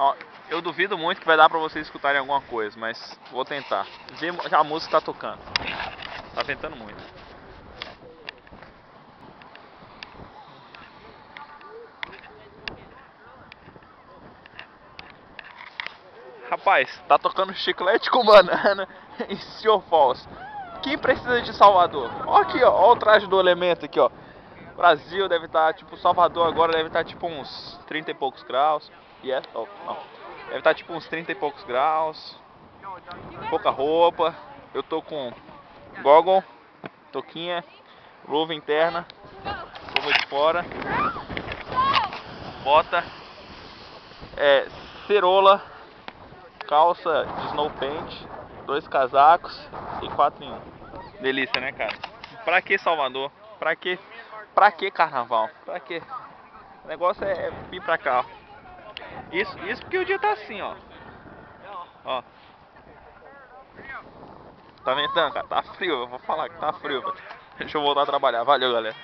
Ó, eu duvido muito que vai dar pra vocês escutarem alguma coisa, mas vou tentar. Que a música tá tocando. Tá ventando muito. Rapaz, tá tocando chiclete com banana em Senhor Falls. Quem precisa de Salvador? Ó aqui, ó, ó o traje do elemento aqui, ó. Brasil deve estar, tá, tipo, Salvador agora deve estar tá, tipo uns 30 e poucos graus. Yes, oh, não. Deve estar tá, tipo uns 30 e poucos graus. Pouca roupa. Eu tô com goggle, toquinha, luva interna, luva de fora, bota, é, cerola, calça de snow paint, dois casacos e quatro em um. Delícia, né, cara? Pra que Salvador? Pra que Pra que carnaval? Pra que? O negócio é vir pra cá, ó. Isso, isso porque o dia tá assim, ó. Ó. Tá ventando, cara? Tá frio, eu vou falar que tá frio. Deixa eu voltar a trabalhar. Valeu, galera.